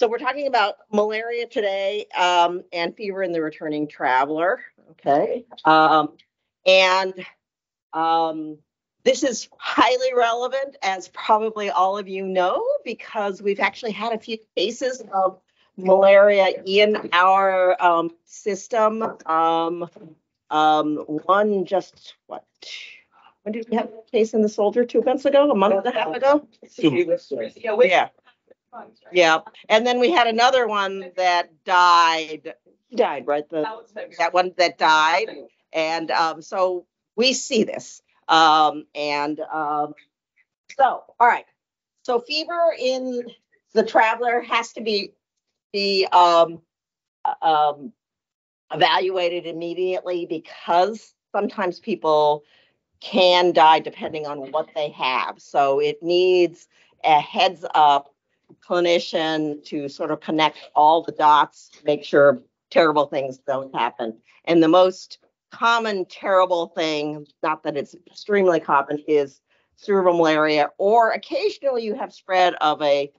So we're talking about malaria today um, and fever in the returning traveler. Okay. Um, and um, this is highly relevant, as probably all of you know, because we've actually had a few cases of malaria in our um, system. Um, um, one just what? When did we have a case in the soldier? Two months ago? A month and a half ago? Yeah, we- Yeah. Yeah. And then we had another one that died. Died, right? The That was February. that one that died. And um, so we see this. Um, and um, so, all right. So fever in the traveler has to be be um, uh, um, evaluated immediately because sometimes people can die depending on what they have. So it needs a heads up clinician to sort of connect all the dots, make sure terrible things don't happen. And the most common terrible thing, not that it's extremely common, is cerebral malaria, or occasionally you have spread of a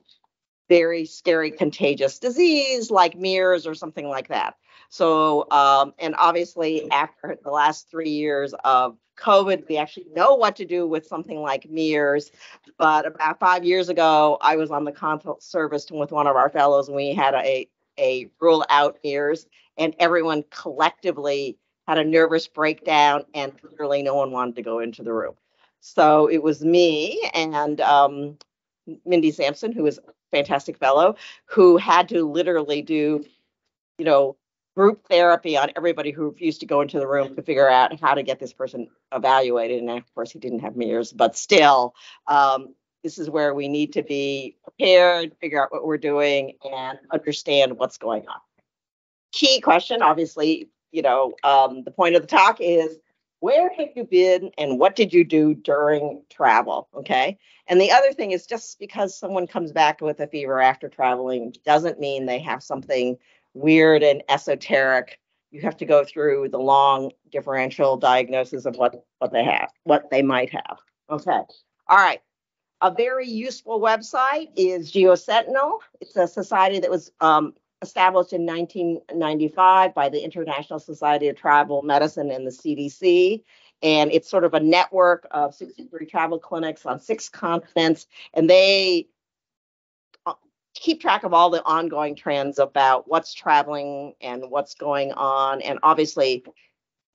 very scary contagious disease like MERS or something like that. So, um, and obviously after the last three years of COVID, we actually know what to do with something like MERS. But about five years ago, I was on the consult service with one of our fellows, and we had a a rule out MERS, and everyone collectively had a nervous breakdown, and literally no one wanted to go into the room. So it was me and um, Mindy Sampson, who is a fantastic fellow, who had to literally do, you know, group therapy on everybody who refused to go into the room to figure out how to get this person evaluated. And of course, he didn't have MERS, but still, um, this is where we need to be prepared, figure out what we're doing, and understand what's going on. Key question, obviously, you know, um, the point of the talk is where have you been and what did you do during travel? Okay. And the other thing is just because someone comes back with a fever after traveling doesn't mean they have something weird and esoteric. You have to go through the long differential diagnosis of what, what they have, what they might have. Okay. All right. A very useful website is GeoSentinel. It's a society that was um, established in 1995 by the International Society of Travel Medicine and the CDC. And it's sort of a network of 63 travel clinics on six continents. And they keep track of all the ongoing trends about what's traveling and what's going on. And obviously,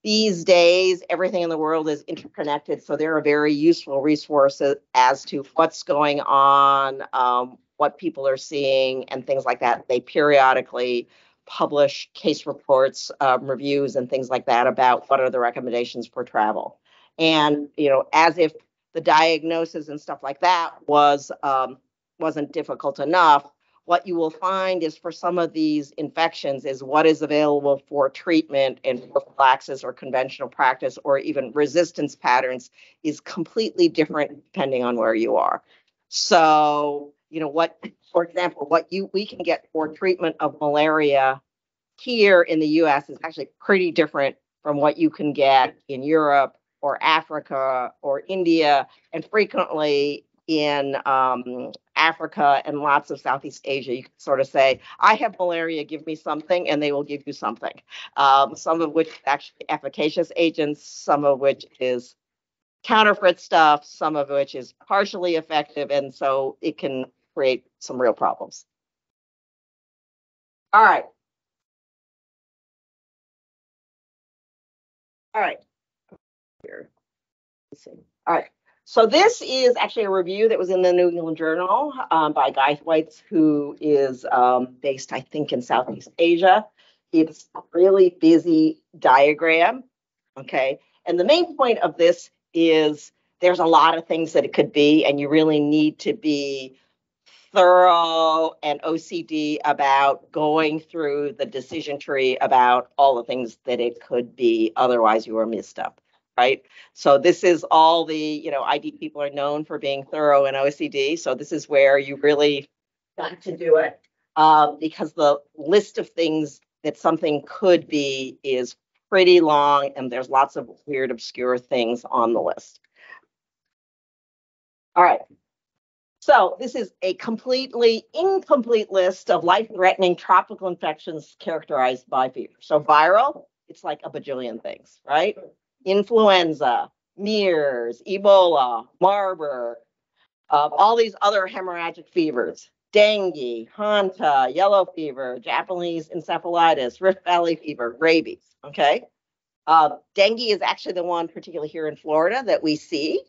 these days, everything in the world is interconnected. So they're a very useful resource as to what's going on, um, what people are seeing, and things like that. They periodically publish case reports, um, reviews, and things like that about what are the recommendations for travel. And you know, as if the diagnosis and stuff like that was um, wasn't difficult enough, what you will find is for some of these infections is what is available for treatment and prophylaxis or conventional practice or even resistance patterns is completely different depending on where you are. So, you know, what, for example, what you we can get for treatment of malaria here in the US is actually pretty different from what you can get in Europe or Africa or India, and frequently in um, Africa and lots of Southeast Asia, you can sort of say, I have malaria, give me something, and they will give you something. Um, some of which actually efficacious agents, some of which is counterfeit stuff, some of which is partially effective, and so it can create some real problems. All right. All right. Here. Let's see. All right. So this is actually a review that was in the New England Journal um, by Guy Thwaites, who is um, based, I think, in Southeast Asia. It's a really busy diagram, okay? And the main point of this is there's a lot of things that it could be, and you really need to be thorough and OCD about going through the decision tree about all the things that it could be. Otherwise, you are missed up right? So this is all the, you know, ID people are known for being thorough and OCD. So this is where you really got to do it um, because the list of things that something could be is pretty long and there's lots of weird, obscure things on the list. All right. So this is a completely incomplete list of life-threatening tropical infections characterized by fever. So viral, it's like a bajillion things, right? Influenza, MERS, Ebola, Marburg, uh, all these other hemorrhagic fevers, dengue, hanta, yellow fever, Japanese encephalitis, Rift Valley fever, rabies. Okay. Uh, dengue is actually the one, particularly here in Florida, that we see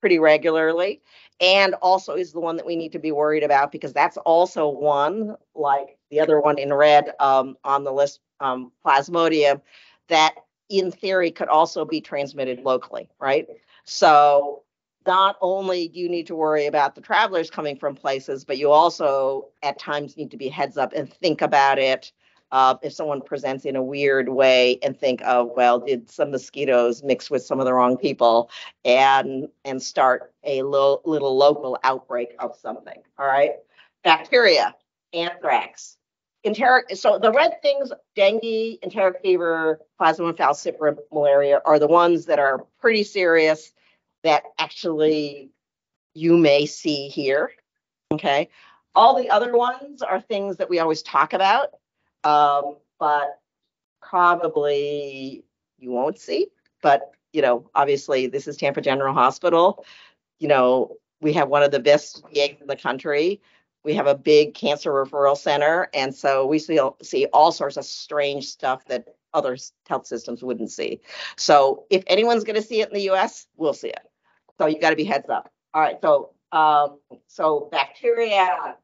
pretty regularly, and also is the one that we need to be worried about because that's also one, like the other one in red um, on the list, um, Plasmodium, that in theory could also be transmitted locally, right? So not only do you need to worry about the travelers coming from places, but you also at times need to be heads up and think about it. Uh, if someone presents in a weird way and think oh well, did some mosquitoes mix with some of the wrong people and and start a little, little local outbreak of something. All right. Bacteria, anthrax, enteric, so the red things, dengue, enteric fever, plasma falciparum malaria are the ones that are pretty serious that actually you may see here. Okay. All the other ones are things that we always talk about, um, but probably you won't see. But, you know, obviously, this is Tampa General Hospital. You know, we have one of the best VAs in the country. We have a big cancer referral center. And so we see, see all sorts of strange stuff that other health systems wouldn't see. So if anyone's going to see it in the US, we'll see it. So you got to be heads up. All right. So, um, so bacteria,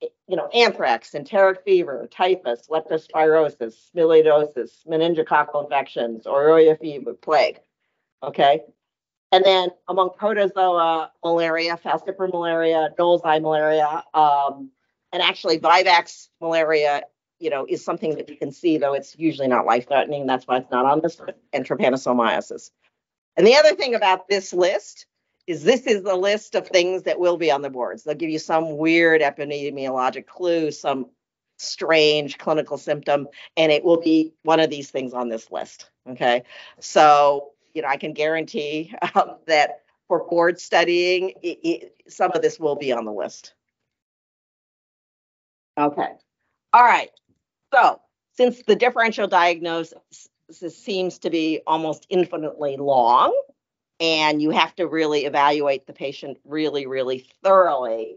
you know, anthrax, enteric fever, typhus, leptospirosis, melioidosis, meningococcal infections, Oroya fever, plague. Okay. And then among protozoa, malaria, falciparum malaria, knowlesi malaria, um, and actually Vivax malaria, you know, is something that you can see, though it's usually not life threatening. That's why it's not on this, and trypanosomiasis. And the other thing about this list is this is the list of things that will be on the boards. They'll give you some weird epidemiologic clue, some strange clinical symptom, and it will be one of these things on this list. Okay. So, you know, I can guarantee um, that for board studying, it, it, some of this will be on the list. Okay. All right. So, since the differential diagnosis seems to be almost infinitely long, and you have to really evaluate the patient really, really thoroughly,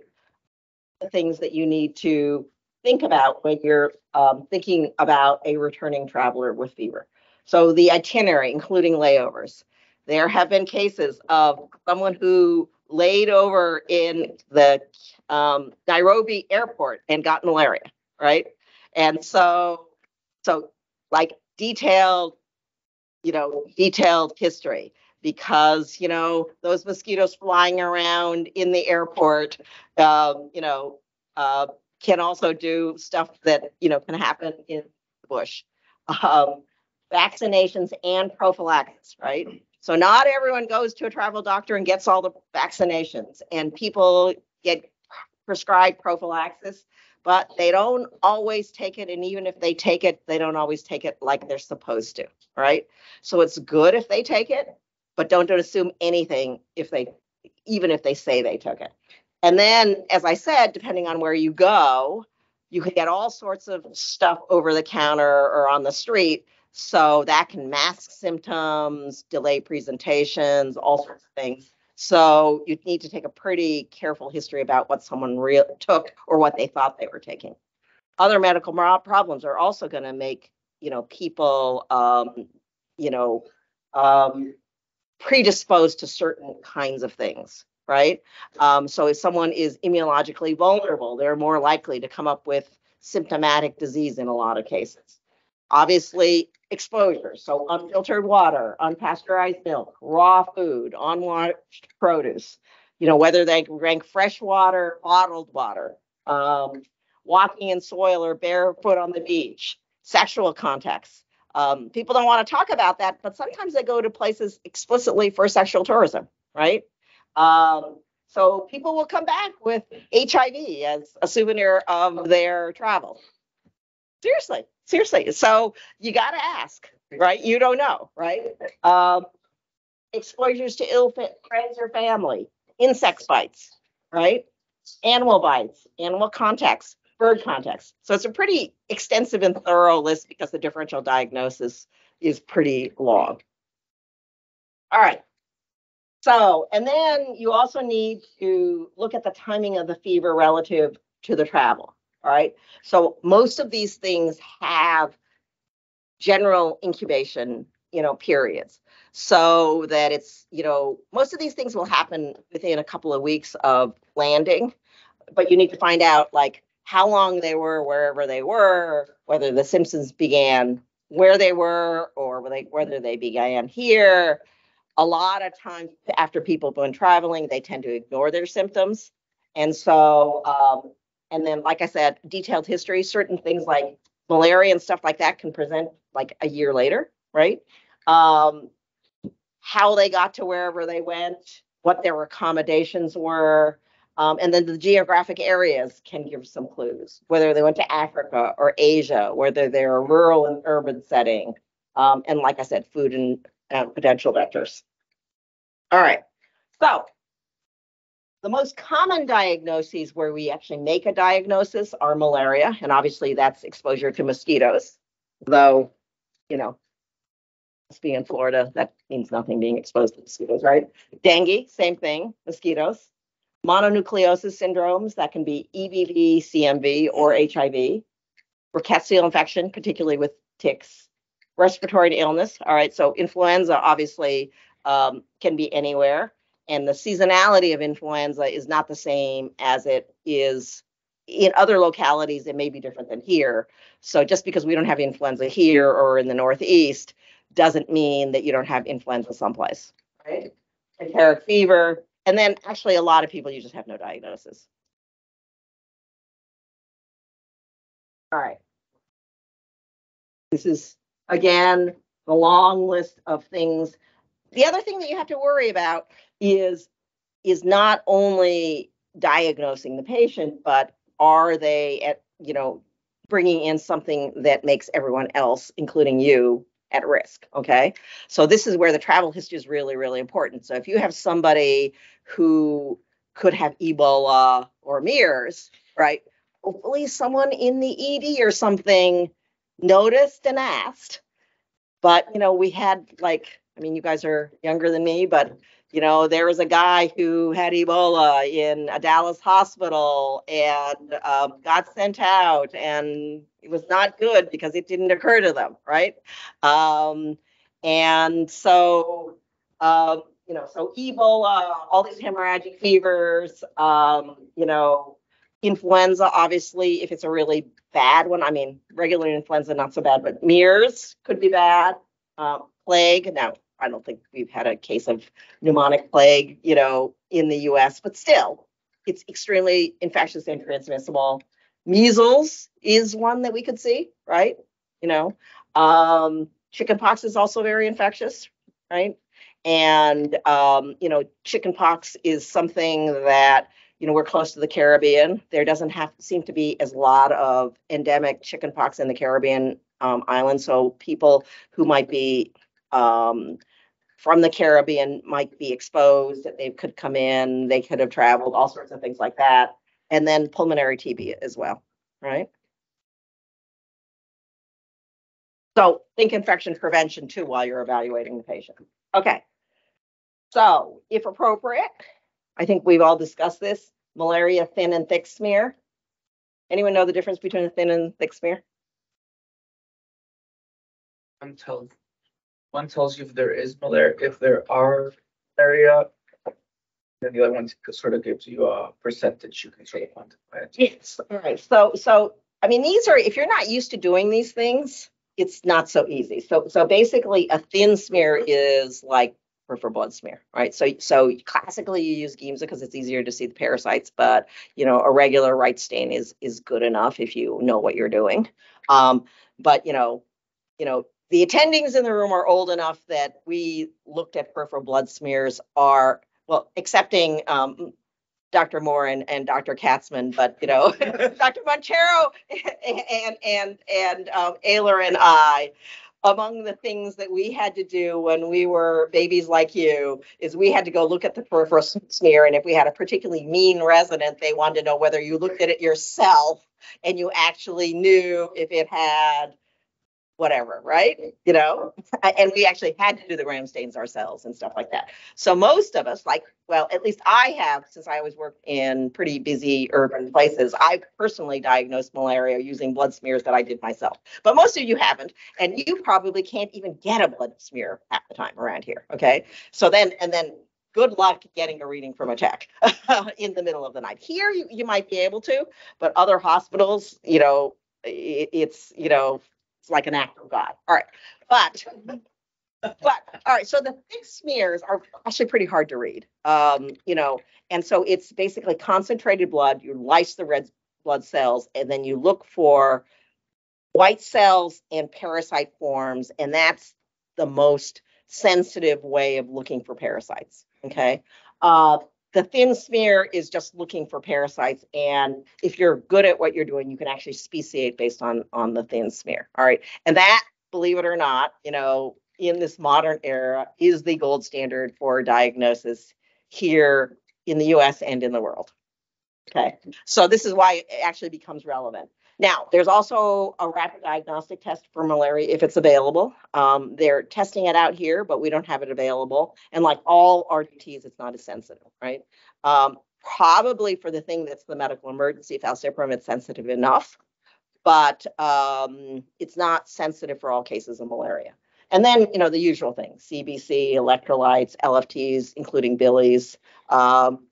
the things that you need to think about when you're um, thinking about a returning traveler with fever. So, the itinerary, including layovers. There have been cases of someone who laid over in the um, Nairobi airport and got malaria, right? And so, so like detailed, you know, detailed history because you know those mosquitoes flying around in the airport, um, you know, uh, can also do stuff that you know can happen in the bush. Um, vaccinations and prophylaxis, right? So not everyone goes to a travel doctor and gets all the vaccinations, and people get prescribed prophylaxis, but they don't always take it. And even if they take it, they don't always take it like they're supposed to, right? So it's good if they take it, but don't, don't assume anything if they, even if they say they took it. And then, as I said, depending on where you go, you can get all sorts of stuff over the counter or on the street. So that can mask symptoms, delay presentations, all sorts of things. So you need to take a pretty careful history about what someone real took or what they thought they were taking. Other medical problems are also going to make you know people um, you know um, predisposed to certain kinds of things, right? Um, so if someone is immunologically vulnerable, they're more likely to come up with symptomatic disease in a lot of cases. Obviously, exposure. So unfiltered water, unpasteurized milk, raw food, unwashed produce. You know, whether they drank fresh water, bottled water, um, walking in soil or barefoot on the beach, sexual contacts. Um, people don't want to talk about that, but sometimes they go to places explicitly for sexual tourism, right? Um, so people will come back with HIV as a souvenir of their travel. Seriously, seriously. So you got to ask, right? You don't know, right? Um, exposures to ill friends or family, insect bites, right? animal bites, animal contacts, bird contacts. So it's a pretty extensive and thorough list because the differential diagnosis is pretty long. All right. So, and then you also need to look at the timing of the fever relative to the travel. All right. So most of these things have general incubation, you know, periods. So that it's, you know, most of these things will happen within a couple of weeks of landing, but you need to find out like how long they were wherever they were, whether the symptoms began where they were or whether they began here. A lot of times after people have been traveling, they tend to ignore their symptoms. And so um, and then, like I said, detailed history, certain things like malaria and stuff like that can present like a year later, right? Um, how they got to wherever they went, what their accommodations were, um, and then the geographic areas can give some clues, whether they went to Africa or Asia, whether they're a rural and urban setting, um, and like I said, food and uh, potential vectors. All right, so the most common diagnoses where we actually make a diagnosis are malaria, and obviously that's exposure to mosquitoes. Though, you know, being in Florida, that means nothing being exposed to mosquitoes, right? Dengue, same thing, mosquitoes. Mononucleosis syndromes, that can be EBV, CMV, or HIV. Rickettsial infection, particularly with ticks. Respiratory illness, all right, so influenza obviously um, can be anywhere and the seasonality of influenza is not the same as it is in other localities it may be different than here. So just because we don't have influenza here or in the northeast doesn't mean that you don't have influenza someplace right? Enteric fever and then actually a lot of people you just have no diagnosis. All right. This is again the long list of things the other thing that you have to worry about is is not only diagnosing the patient, but are they at you know bringing in something that makes everyone else, including you, at risk. Okay, so this is where the travel history is really really important. So if you have somebody who could have Ebola or MERS, right? Hopefully, someone in the ED or something noticed and asked. But you know, we had like, I mean, you guys are younger than me, but you know, there was a guy who had Ebola in a Dallas hospital and um, got sent out, and it was not good because it didn't occur to them, right? Um, and so, um, you know, so Ebola, all these hemorrhagic fevers, um, you know, influenza, obviously, if it's a really bad one, I mean, regular influenza, not so bad, but MERS could be bad. Um, plague, now I don't think we've had a case of pneumonic plague, you know, in the US, but still, it's extremely infectious and transmissible. Measles is one that we could see, right? You know, um, chickenpox is also very infectious, right? And, um, you know, chickenpox is something that, you know, we're close to the Caribbean. There doesn't have seem to be as lot of endemic chickenpox in the Caribbean um, islands. So people who might be um, from the Caribbean might be exposed, that they could come in, they could have traveled, all sorts of things like that. And then pulmonary TB as well, right? So think infection prevention too while you're evaluating the patient. Okay. So if appropriate, I think we've all discussed this, malaria thin and thick smear. Anyone know the difference between a thin and thick smear? Until one tells you if there is malaria, if there are malaria. Then the other one sort of gives you a percentage you can sort of quantify it. Yes, all right. So, so, I mean, these are, if you're not used to doing these things, it's not so easy. So, so basically a thin smear is like peripheral blood smear, right? So, so classically you use Giemsa because it's easier to see the parasites, but you know, a regular Wright stain is is good enough if you know what you're doing. Um, but you know, you know, the attendings in the room are old enough that we looked at peripheral blood smears are well, excepting um, Dr. Moore and, and Dr. Katzman, but you know, Dr. Monchero and and and um, Ayler and I, among the things that we had to do when we were babies like you is we had to go look at the peripheral smear. And if we had a particularly mean resident, they wanted to know whether you looked at it yourself and you actually knew if it had whatever, right? You know, and we actually had to do the gram stains ourselves and stuff like that. So most of us, like, well, at least I have, since I always work in pretty busy urban places, I personally diagnosed malaria using blood smears that I did myself. But most of you haven't, and you probably can't even get a blood smear half the time around here. Okay, so then and then good luck getting a reading from a tech in the middle of the night. Here you, you might be able to, but other hospitals, you know, it, it's you know it's like an act of God. All right. But but all right, so the thick smears are actually pretty hard to read. Um, you know, and so it's basically concentrated blood. You lyse the red blood cells, and then you look for white cells and parasite forms, and that's the most sensitive way of looking for parasites. Okay. Uh, the thin smear is just looking for parasites. And if you're good at what you're doing, you can actually speciate based on, on the thin smear. All right. And that, believe it or not, you know, in this modern era is the gold standard for diagnosis here in the US and in the world. Okay. So this is why it actually becomes relevant. Now, there's also a rapid diagnostic test for malaria if it's available. Um, they're testing it out here, but we don't have it available. And like all RDTs, it's not as sensitive, right? Um, probably for the thing that's the medical emergency, falciparum, it's sensitive enough, but um, it's not sensitive for all cases of malaria. And then, you know, the usual things, CBC, electrolytes, LFTs, including Billy's, um,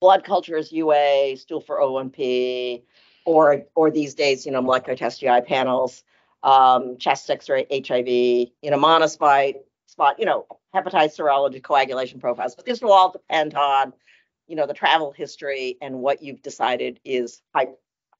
blood cultures, UA, stool for O&P, or or these days, you know, molecular test GI panels, um, chest X-ray, HIV, you know, monospite, spot, you know, hepatitis serology, coagulation profiles. But this will all depend on, you know, the travel history and what you've decided is high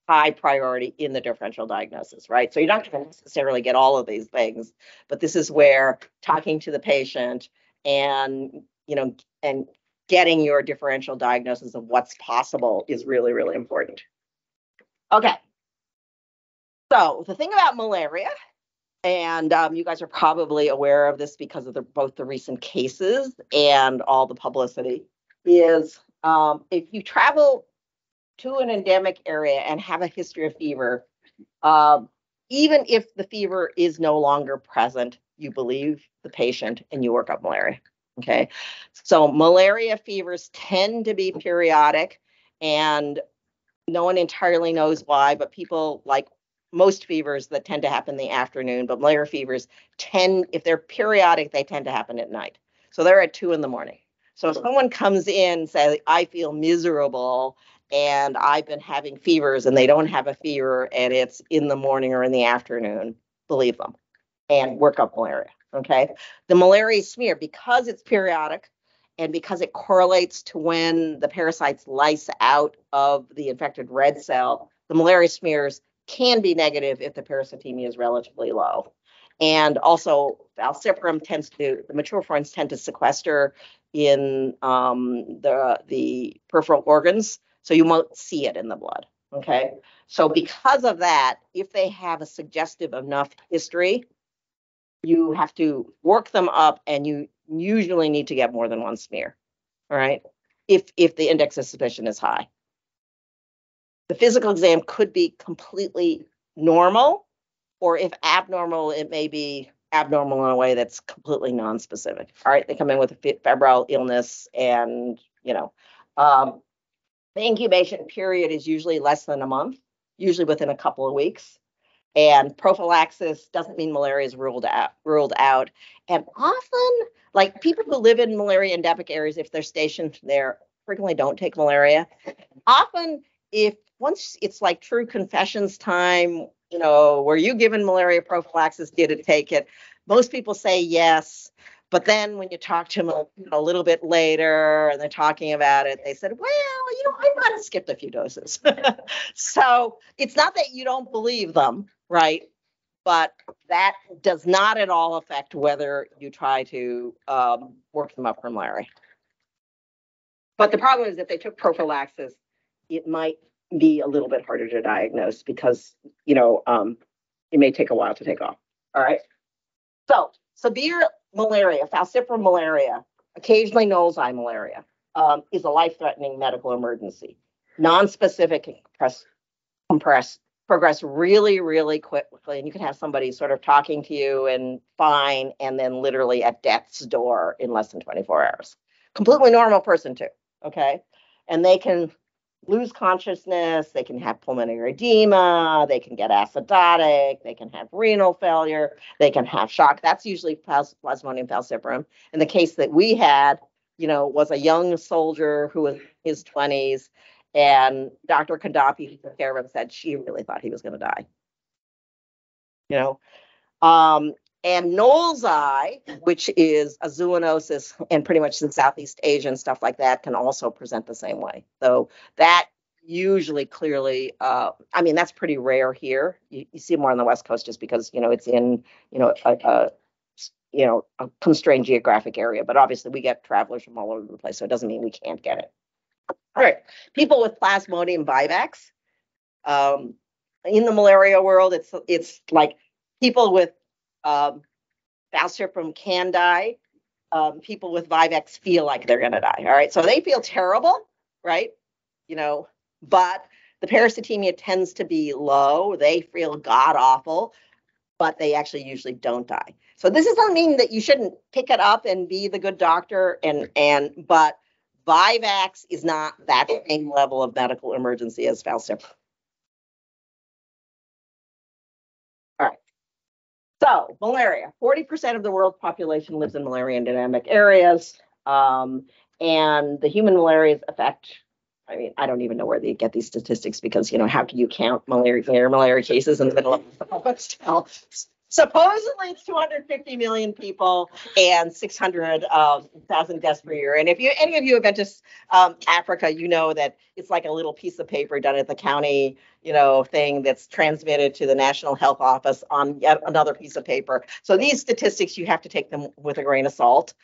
high priority in the differential diagnosis, right? So you're not going to necessarily get all of these things, but this is where talking to the patient and you know and getting your differential diagnosis of what's possible is really really important. Okay. So the thing about malaria, and um, you guys are probably aware of this because of the, both the recent cases and all the publicity, is um, if you travel to an endemic area and have a history of fever, um, even if the fever is no longer present, you believe the patient and you work up malaria. Okay. So malaria fevers tend to be periodic and no one entirely knows why, but people like most fevers that tend to happen in the afternoon, but malaria fevers tend, if they're periodic, they tend to happen at night. So they're at two in the morning. So if someone comes in and says, I feel miserable and I've been having fevers and they don't have a fever and it's in the morning or in the afternoon, believe them and work up malaria. Okay. The malaria smear, because it's periodic, and because it correlates to when the parasites lyse out of the infected red cell, the malaria smears can be negative if the parasitemia is relatively low. And also, falciparum tends to, the mature forms tend to sequester in um, the, the peripheral organs, so you won't see it in the blood. Okay. So, because of that, if they have a suggestive enough history, you have to work them up and you usually need to get more than one smear. All right. If if the index of suspicion is high. The physical exam could be completely normal, or if abnormal, it may be abnormal in a way that's completely non-specific. All right, they come in with a febrile illness, and you know, um, the incubation period is usually less than a month, usually within a couple of weeks. And prophylaxis doesn't mean malaria is ruled out. Ruled out, and often like people who live in malaria endemic areas, if they're stationed there, frequently don't take malaria. Often, if once it's like true confessions time, you know, were you given malaria prophylaxis? Did it take it? Most people say yes. But then when you talk to them a, a, little bit later and they're talking about it, they said, well, you know, I might have skipped a few doses. so it's not that you don't believe them, right? but that does not at all affect whether you try to um, work them up for malaria. But the problem is if they took prophylaxis, it might be a little bit harder to diagnose because, you know, um, it may take a while to take off. All right. So severe malaria, falciparum malaria, occasionally knowlesi malaria, um, is a life-threatening medical emergency. Non-specific can compress, compress, progress really, really quickly, and you can have somebody sort of talking to you and fine, and then literally at death's door in less than 24 hours. Completely normal person too, okay? And they can lose consciousness, they can have pulmonary edema, they can get acidotic, they can have renal failure, they can have shock. That's usually plas- Plasmodium falciparum. In the case that we had, you know, was a young soldier who was in his 20s, and Dr. Kandapi, who took care of him, said she really thought he was going to die. You know, um, and Knowlesi, which is a zoonosis and pretty much in Southeast Asia and stuff like that, can also present the same way. So that usually clearly, uh, I mean, that's pretty rare here. You, you see more on the West Coast just because, you know, it's in, you know, a, a you know, a constrained geographic area. But obviously we get travelers from all over the place, so it doesn't mean we can't get it. All right, people with Plasmodium vivax. Um, in the malaria world, it's it's like people with um, falciparum can die. Um, people with Vivax feel like they're going to die. All right. So they feel terrible, right? You know, but the parasitemia tends to be low. They feel god awful, but they actually usually don't die. So this doesn't mean that you shouldn't pick it up and be the good doctor and and but Vivax is not that same level of medical emergency as falciparum. So, malaria 40% of the world's population lives in malaria endemic areas. Um, and the human malaria's effect, I mean, I don't even know where they get these statistics because, you know, how can you count malaria, malaria cases in the middle of the supposedly it's 250 million people and 600,000 um, deaths per year. And if you any of you have been to um, Africa, you know that it's like a little piece of paper done at the county, you know, thing that's transmitted to the National Health Office on yet another piece of paper. So these statistics you have to take them with a grain of salt,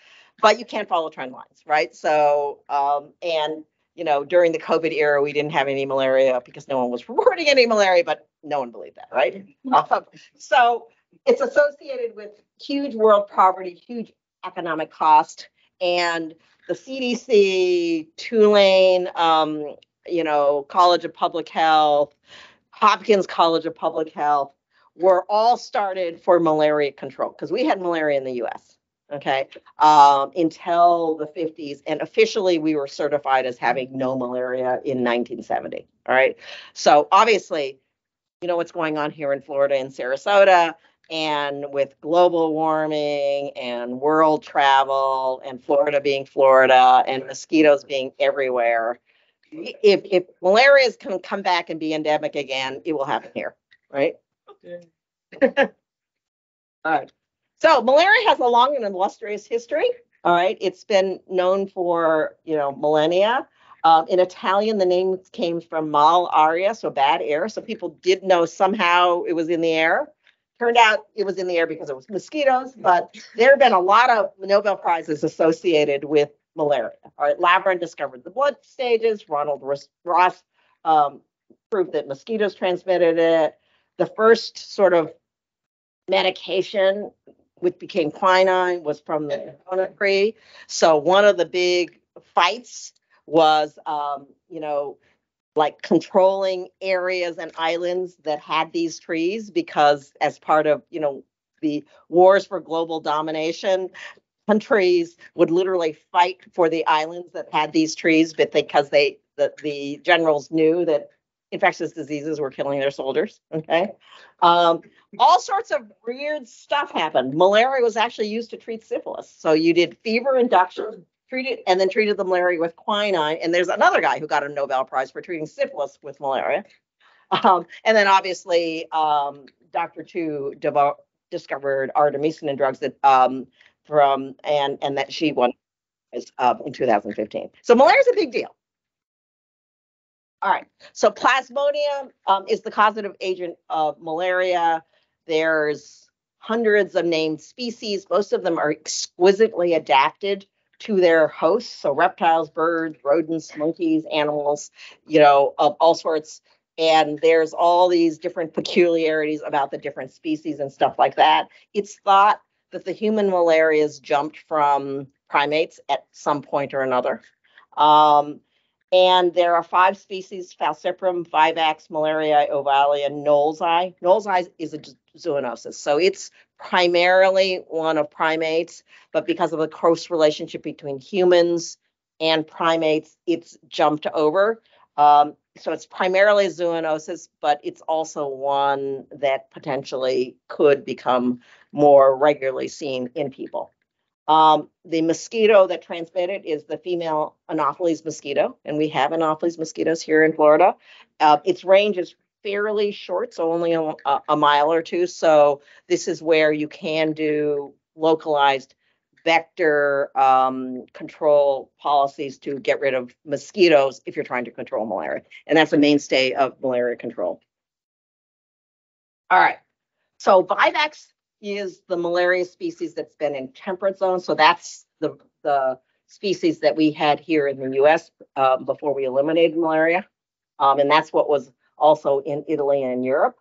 but you can't follow trend lines, right? So um, and you know, during the COVID era, we didn't have any malaria because no one was reporting any malaria, but no one believed that, right? Um, so it's associated with huge world poverty, huge economic cost, and the CDC, Tulane, um, you know, College of Public Health, Hopkins College of Public Health were all started for malaria control because we had malaria in the U.S. Okay, um, until the 50s, and officially we were certified as having no malaria in 1970. All right, so obviously, you know what's going on here in Florida and Sarasota and with global warming and world travel and Florida being Florida and mosquitoes being everywhere, if if malaria can come back and be endemic again, it will happen here, right? Okay. all right. So malaria has a long and illustrious history. All right, it's been known for you know millennia. Um, in Italian, the name came from mal aria, so bad air. So people did know somehow it was in the air. Turned out it was in the air because it was mosquitoes, but there have been a lot of Nobel Prizes associated with malaria. All right, Laveran discovered the blood stages. Ronald Ross um, proved that mosquitoes transmitted it. The first sort of medication, which became quinine, was from the coconut tree. So one of the big fights was, um, you know, like controlling areas and islands that had these trees because as part of you know the wars for global domination countries would literally fight for the islands that had these trees but because they the, the generals knew that infectious diseases were killing their soldiers okay? Um, all sorts of weird stuff happened. Malaria was actually used to treat syphilis. So you did fever induction treated and then treated the malaria with quinine. And there's another guy who got a Nobel Prize for treating syphilis with malaria. Um, and then obviously, um, Dr. Tu devo- discovered artemisinin and drugs that um, from and and that she won uh, in 2015. So malaria is a big deal. All right. So plasmodium um, is the causative agent of malaria. There's hundreds of named species. Most of them are exquisitely adapted to their hosts. So reptiles, birds, rodents, monkeys, animals, you know, of all sorts. And there's all these different peculiarities about the different species and stuff like that. It's thought that the human malarias jumped from primates at some point or another. Um, and there are five species, Falciparum, Vivax, Malariae, Ovale, Knowlesi. Knowlesi is a zoonosis. So it's primarily one of primates, but because of the close relationship between humans and primates, it's jumped over. Um, so it's primarily zoonosis, but it's also one that potentially could become more regularly seen in people. Um, the mosquito that transmitted is the female Anopheles mosquito, and we have Anopheles mosquitoes here in Florida. Uh, its range is fairly short, so only a, a, mile or two. So this is where you can do localized vector um, control policies to get rid of mosquitoes if you're trying to control malaria. And that's a mainstay of malaria control. All right. So Vivax is the malaria species that's been in temperate zones. So that's the, the species that we had here in the US um, before we eliminated malaria. Um, and that's what was also in Italy and in Europe.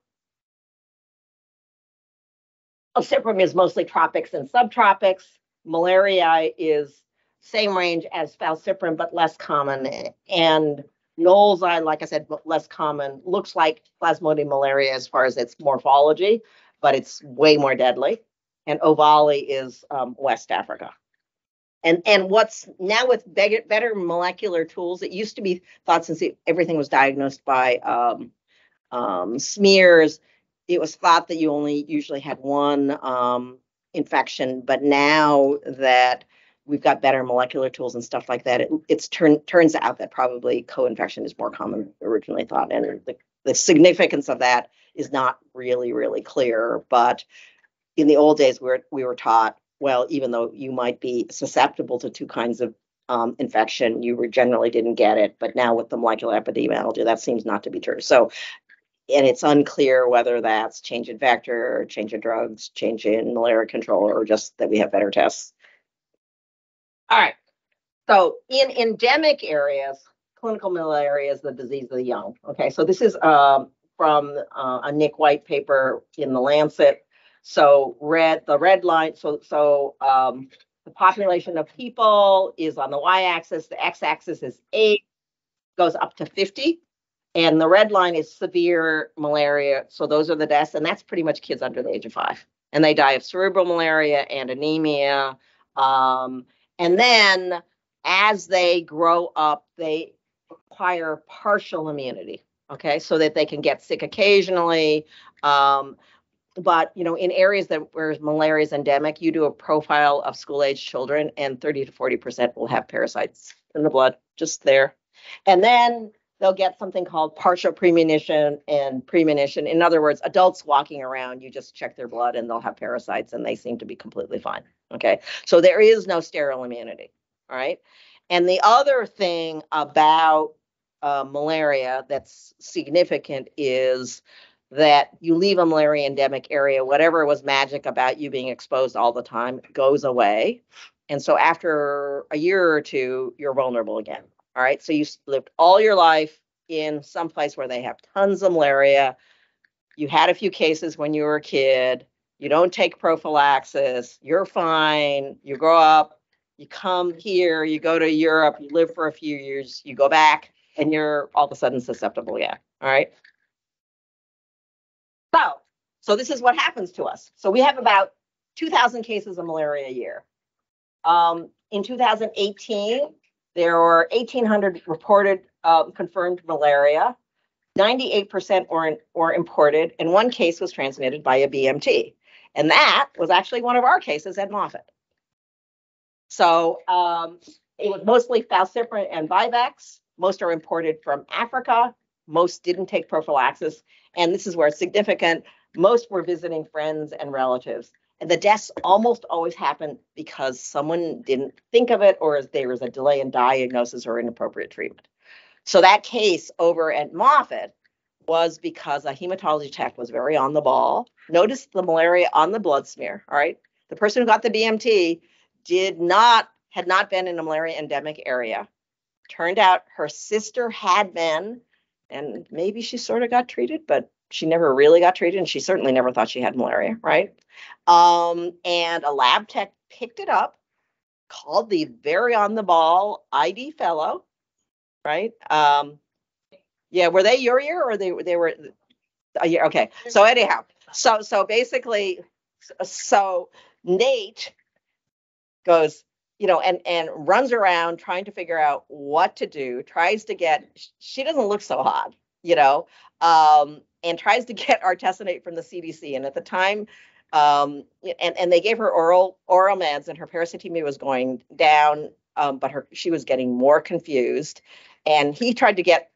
Falciparum is mostly tropics and subtropics. Malariae is same range as falciparum, but less common. And Knowlesi, like I said, less common, looks like Plasmodium malariae as far as its morphology, but it's way more deadly. And Ovale is um, West Africa. And and what's now with better, better molecular tools, it used to be thought since everything was diagnosed by um, um, smears, it was thought that you only usually had one um, infection, but now that we've got better molecular tools and stuff like that, it, it's turn, turns out that probably co-infection is more common than originally thought, and the, the significance of that is not really really clear. But in the old days, we were, we were taught well, even though you might be susceptible to two kinds of um, infection, you were generally didn't get it. But now with the molecular epidemiology, that seems not to be true. So and it's unclear whether that's change in vector, change in drugs, change in malaria control, or just that we have better tests. All right. So in endemic areas, clinical malaria is the disease of the young. Okay, so this is um, from uh, a Nick White paper in the Lancet. So red, the red line. So so um, the population of people is on the y-axis. The x-axis is age, goes up to 50. And the red line is severe malaria. So those are the deaths, and that's pretty much kids under the age of five. And they die of cerebral malaria and anemia. Um, and then as they grow up, they acquire partial immunity, okay, so that they can get sick occasionally. Um, but you know, in areas that where malaria is endemic, you do a profile of school-age children, and 30 to 40 percent will have parasites in the blood, just there. And then they'll get something called partial premunition and premunition. In other words, adults walking around, you just check their blood and they'll have parasites and they seem to be completely fine. Okay. So there is no sterile immunity. All right. And the other thing about uh, malaria that's significant is that you leave a malaria endemic area, whatever was magic about you being exposed all the time goes away. And so after a year or two, you're vulnerable again. All right. So you lived all your life in some place where they have tons of malaria. You had a few cases when you were a kid. You don't take prophylaxis. You're fine. You grow up. You come here. You go to Europe. You live for a few years. You go back, and you're all of a sudden susceptible. Yeah. All right. So, so this is what happens to us. So we have about 2,000 cases of malaria a year. Um, in 2018, there were 1,800 reported um, confirmed malaria. 98% were, were imported, and one case was transmitted by a BMT. And that was actually one of our cases at Moffitt. So um, it was mostly falciparum and vivax. Most are imported from Africa. Most didn't take prophylaxis. And this is where it's significant. Most were visiting friends and relatives. And the deaths almost always happen because someone didn't think of it or there was a delay in diagnosis or inappropriate treatment. So that case over at Moffitt was because a hematology tech was very on the ball, noticed the malaria on the blood smear. All right. The person who got the BMT did not, had not been in a malaria endemic area. Turned out her sister had been, and maybe she sort of got treated, but she never really got treated, and she certainly never thought she had malaria, right? Um, and a lab tech picked it up, called the very on the ball ID fellow, right? Um, yeah, were they your year or they were they were a year? Okay, so anyhow, so so basically, so Nate goes, you know, and and runs around trying to figure out what to do. Tries to get. She doesn't look so hot, you know, um, and tries to get artesunate from the CDC. And at the time, um, and and they gave her oral oral meds, and her parasitemia was going down, um, but her she was getting more confused. And he tried to get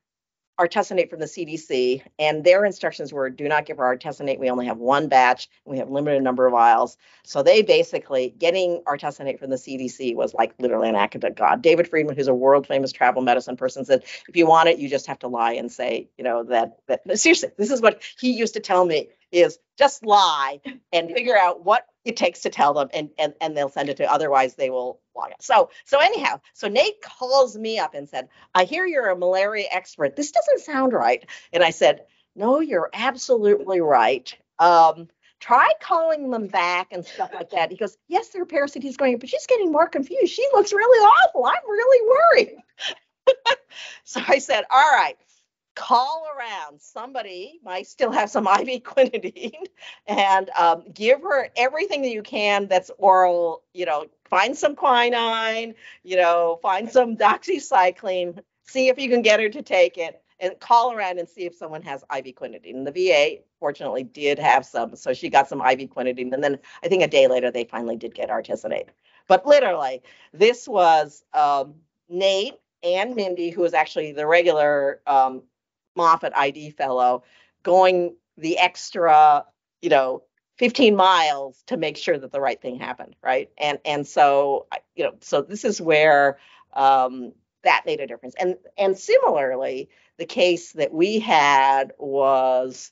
artesunate from the CDC, and their instructions were do not give her artesunate. We only have one batch, and we have limited number of vials. So they basically getting artesunate from the CDC was like literally an act of God. David Freedman, who's a world famous travel medicine person, said if you want it, you just have to lie and say, you know, that that seriously, this is what he used to tell me is just lie and figure out what it takes to tell them and and, and they'll send it to otherwise they will log it. So so anyhow, so Nate calls me up and said, I hear you're a malaria expert. This doesn't sound right. And I said, No, you're absolutely right. Um, try calling them back and stuff like that. He goes, Yes, their parasite is going, but she's getting more confused. She looks really awful. I'm really worried. so I said, All right, call around. Somebody might still have some IV quinidine and um, give her everything that you can that's oral. You know, find some quinine, you know, find some doxycycline, see if you can get her to take it and call around and see if someone has IV quinidine. And the VA fortunately did have some, so she got some IV quinidine. And then I think a day later they finally did get artesunate. But literally, this was um, Nate and Mindy, who was actually the regular um, Moffitt ID fellow going the extra, you know, 15 miles to make sure that the right thing happened, right? And and so you know, so this is where um, that made a difference. And and similarly, the case that we had was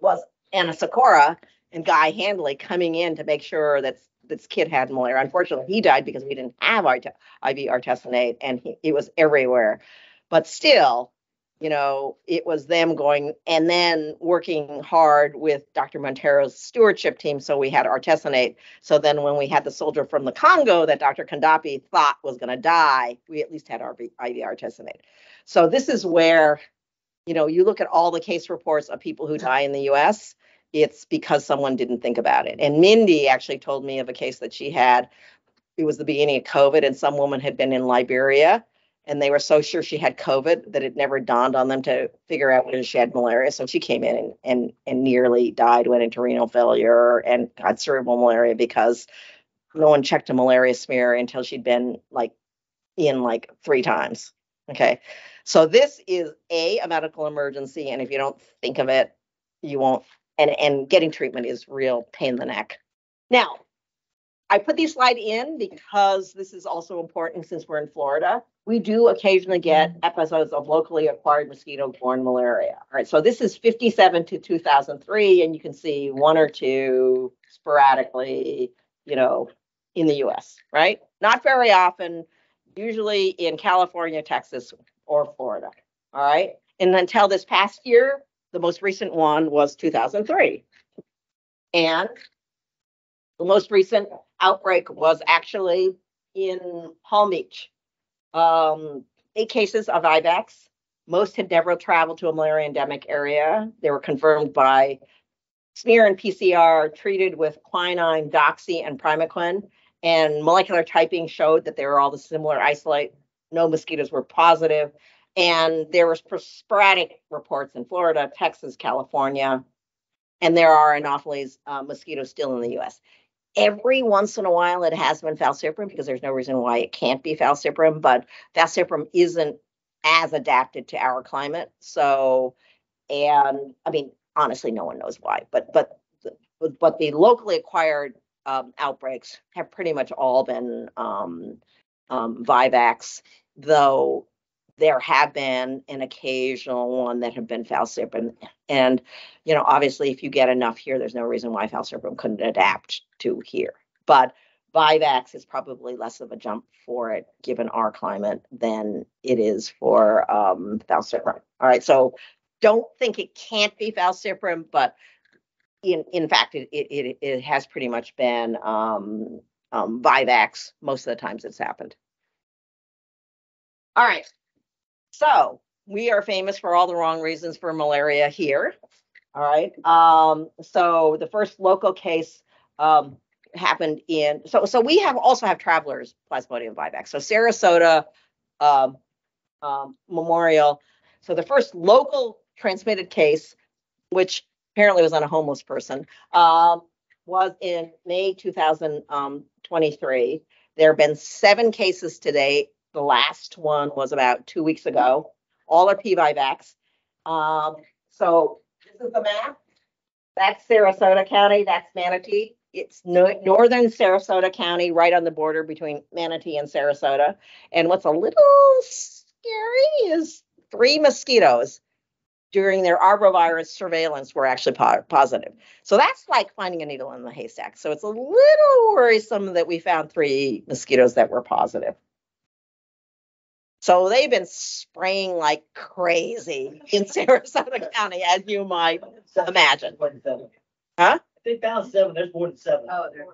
was Anna Sakura and Guy Handley coming in to make sure that this kid had malaria. Unfortunately, he died because we didn't have our IV artesunate, and he, it was everywhere. But still, you know, it was them going and then working hard with Dr. Montero's stewardship team. So we had artesunate. So then when we had the soldier from the Congo that Dr. Kandapi thought was going to die, we at least had our IV artesunate. So this is where, you know, you look at all the case reports of people who die in the US, it's because someone didn't think about it. And Mindy actually told me of a case that she had. It was the beginning of COVID, and some woman had been in Liberia and they were so sure she had COVID that it never dawned on them to figure out whether she had malaria. So she came in and and, and nearly died, went into renal failure, and got cerebral malaria because no one checked a malaria smear until she'd been like in like three times. Okay, so this is a a medical emergency, and if you don't think of it, you won't. And and getting treatment is real pain in the neck. Now, I put these slide in because this is also important since we're in Florida we do occasionally get mm-hmm. episodes of locally acquired mosquito-borne malaria. All right, so this is 57 to 2003, and you can see one or two sporadically, you know, in the U.S. Right? Not very often. Usually in California, Texas, or Florida. All right, and until this past year, the most recent one was 2003, and the most recent outbreak was actually in Palm Beach um, eight cases of Vivax. Most had never traveled to a malaria endemic area. They were confirmed by smear and PCR treated with quinine, doxy, and primaquine. And molecular typing showed that they were all the similar isolate. No mosquitoes were positive. And there was sporadic reports in Florida, Texas, California, and there are anopheles uh, mosquitoes still in the U.S every once in a while it has been falciparum because there's no reason why it can't be falciparum, but falciparum isn't as adapted to our climate. So, and I mean, honestly, no one knows why, but but but the locally acquired um, outbreaks have pretty much all been um, um, Vivax, though there have been an occasional one that have been falciparum. And, you know, obviously, if you get enough here, there's no reason why falciparum couldn't adapt to here. But Vivax is probably less of a jump for it, given our climate, than it is for um, falciparum. All right, so don't think it can't be falciparum, but in, in fact, it, it, it, has pretty much been, um, um, Vivax most of the times it's happened. All right. So we are famous for all the wrong reasons for malaria here. All right. Um, so the first local case, um, happened in, so, so we have also have travelers plasmodium vivax. So Sarasota, um, um, Memorial. So the first local transmitted case, which apparently was on a homeless person, um, was in May 2023. There have been seven cases today. The last one was about two weeks ago. All are PVIVAX. Um, so this is the map. That's Sarasota County. That's Manatee. It's no, northern Sarasota County, right on the border between Manatee and Sarasota. And what's a little scary is three mosquitoes during their arbovirus surveillance were actually po- positive. So that's like finding a needle in the haystack. So it's a little worrisome that we found three mosquitoes that were positive. So they've been spraying like crazy in Sarasota County, as you might imagine. Huh? They found seven, there's more than seven. Oh, there.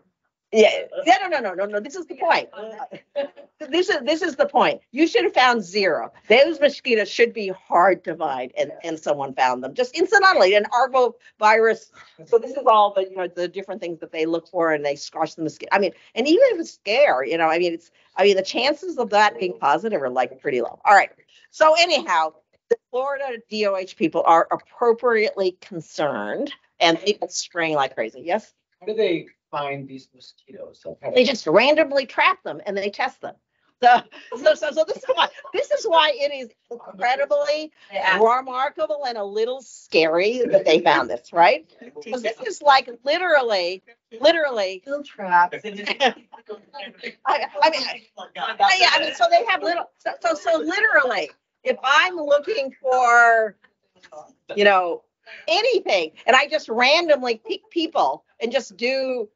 Yeah, yeah, no, no, no, no, no, this is the point. This is, this is the point. You should have found zero. Those mosquitoes should be hard to find and, and someone found them just incidentally, an arbovirus. So this is all the, you know, the different things that they look for and they squash the mosquito. I mean, and even if it's scare, you know, I mean, it's, I mean, the chances of that being positive are like pretty low. All right. So anyhow, the Florida DOH people are appropriately concerned and they've been spraying like crazy. Yes? How do they find these mosquitoes? So they just randomly trap them and they test them. So, so, so, so this is why, this is why it is incredibly Yeah. remarkable and a little scary that they found this, right? Because this is like literally, literally, Still trapped. I, I mean, I, yeah, I mean, so they have little, so, so, so literally, if I'm looking for, you know, anything, and I just randomly pick people and just do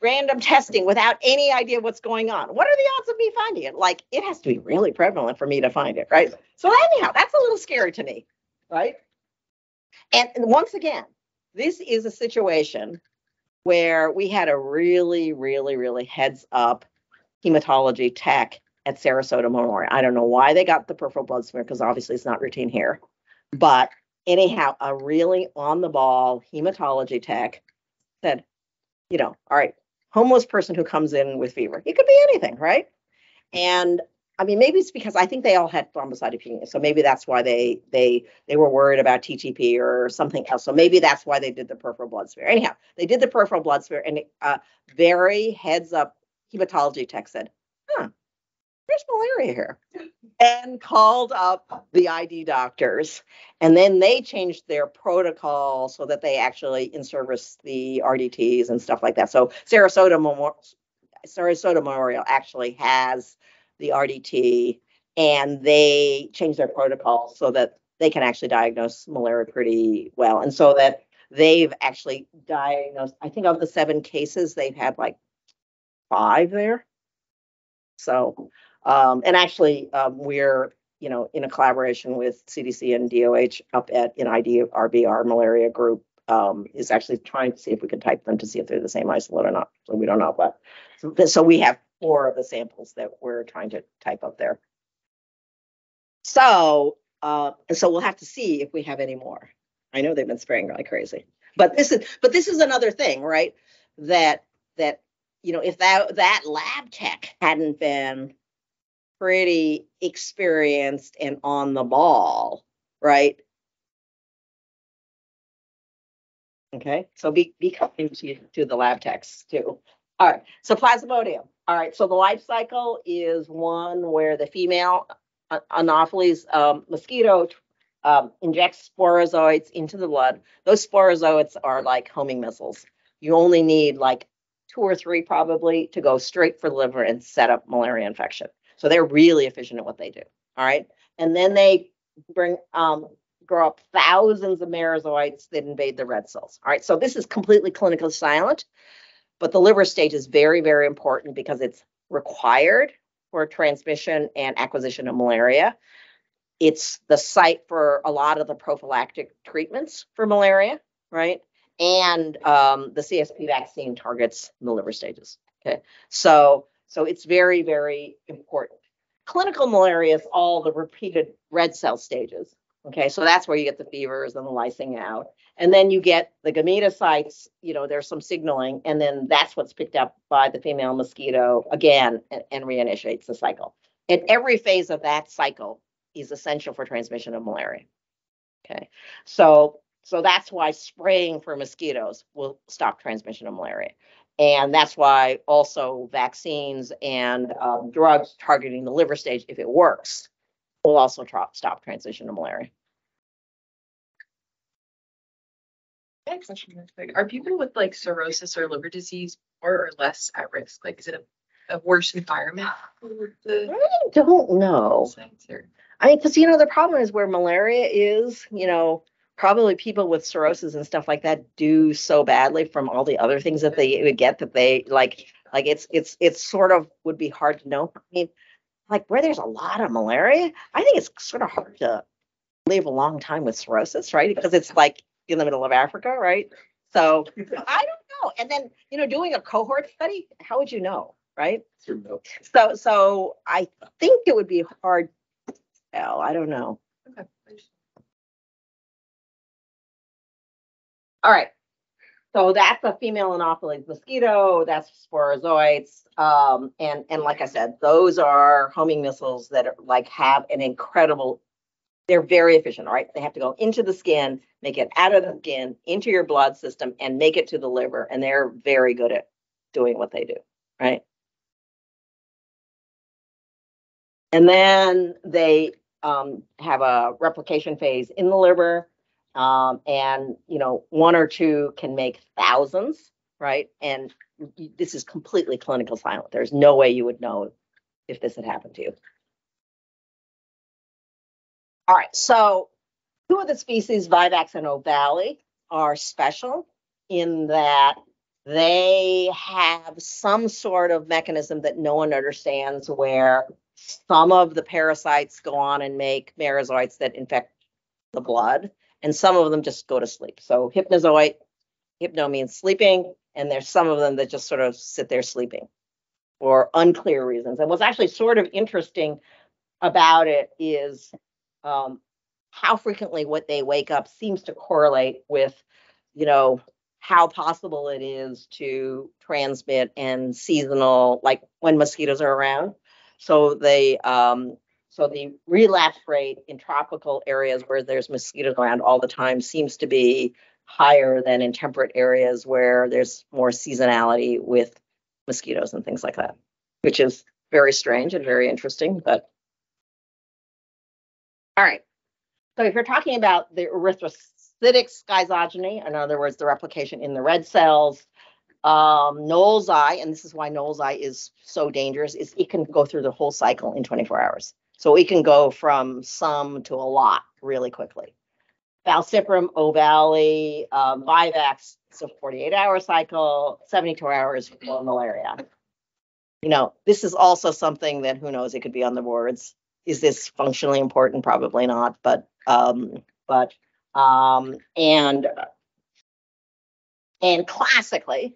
random testing without any idea what's going on, what are the odds of me finding it? Like, it has to be really prevalent for me to find it, right? So anyhow, that's a little scary to me, right? And, once again, this is a situation where we had a really, really, really heads up hematology tech at Sarasota Memorial. I don't know why they got the peripheral blood smear because obviously it's not routine here. But anyhow, a really on the ball hematology tech said, you know, all right, homeless person who comes in with fever, it could be anything, right? And I mean, maybe it's because I think they all had thrombocytopenia, so maybe that's why they they they were worried about TTP or something else. So maybe that's why they did the peripheral blood smear. Anyhow, they did the peripheral blood smear, and uh, very heads up hematology tech said, "Huh, there's malaria here," and called up the ID doctors, and then they changed their protocol so that they actually in service the RDTs and stuff like that. So Sarasota Memorial, Sarasota Memorial actually has the RDT, and they changed their protocol so that they can actually diagnose malaria pretty well, and so that they've actually diagnosed. I think of the seven cases, they've had like five there. So, um, and actually, um, we're you know in a collaboration with CDC and DOH up at NID RBR malaria group um, is actually trying to see if we can type them to see if they're the same isolate or not. So we don't know, but so, so we have four of the samples that we're trying to type up there. So, uh, so we'll have to see if we have any more. I know they've been spraying like crazy, but this is, but this is another thing, right? That, that, you know, if that, that lab tech hadn't been pretty experienced and on the ball, right? Okay, so be, be kind to, to the lab techs too. All right, so plasmodium. All right, so the life cycle is one where the female Anopheles um, mosquito um, injects sporozoites into the blood. Those sporozoites are like homing missiles. You only need like two or three probably to go straight for the liver and set up malaria infection. So they're really efficient at what they do. All right, and then they bring um, grow up thousands of merozoites that invade the red cells. All right, so this is completely clinically silent. But the liver stage is very, very important because it's required for transmission and acquisition of malaria. it's the site for a lot of the prophylactic treatments for malaria, right? And um, the CSP vaccine targets the liver stages. Okay, so so it's very very important. Clinical malaria is all the repeated red cell stages. Okay, so that's where you get the fevers and the lysing out. And then you get the gametocytes, you know, there's some signaling, and then that's what's picked up by the female mosquito again and, and reinitiates the cycle. And every phase of that cycle is essential for transmission of malaria. Okay, so so that's why spraying for mosquitoes will stop transmission of malaria. And that's why also vaccines and um, drugs targeting the liver stage, if it works, will also tra- stop transition of malaria. A question. Are people with like cirrhosis or liver disease more or less at risk? Like, is it a, a worse environment the I don't know. I mean, because you know the problem is where malaria is, you know, probably people with cirrhosis and stuff like that do so badly from all the other things that they would get that they like. Like it's it's it's sort of would be hard to know. I mean, like where there's a lot of malaria, I think it's sort of hard to live a long time with cirrhosis, right? Because it's like in the middle of Africa, right? So I don't know. And then you know, doing a cohort study, how would you know, right? So so I think it would be hard to tell. I don't know. Okay. All right. So that's a female Anopheles mosquito, that's sporozoites. Um, and, and like I said, those are homing missiles that are like have an incredible, they're very efficient, right? They have to go into the skin, make it out of the skin, into your blood system and make it to the liver. And they're very good at doing what they do, right? And then they um, have a replication phase in the liver. Um, and you know, one or two can make thousands, right? And this is completely clinical silent. There's no way you would know if this had happened to you. All right, so two of the species, Vivax and Ovale, are special in that they have some sort of mechanism that no one understands where some of the parasites go on and make merozoites that infect the blood and some of them just go to sleep. So hypnozoite, hypno means sleeping, and there's some of them that just sort of sit there sleeping for unclear reasons. And what's actually sort of interesting about it is um, how frequently what they wake up seems to correlate with, you know, how possible it is to transmit and seasonal, like when mosquitoes are around. So they um, so the relapse rate in tropical areas where there's mosquitoes around all the time seems to be higher than in temperate areas where there's more seasonality with mosquitoes and things like that, which is very strange and very interesting. But all right. So if you're talking about the erythrocytic schizogony, in other words, the replication in the red cells, um, Knowlesi, and this is why Knowlesi is so dangerous, is it can go through the whole cycle in 24 hours. So we can go from some to a lot really quickly. Falciparum, ovale, um, Vivax, it's a 48 hour cycle, 72 hours for malariae. You know, this is also something that who knows, it could be on the boards. Is this functionally important? Probably not, but, um, but, um, and, and classically,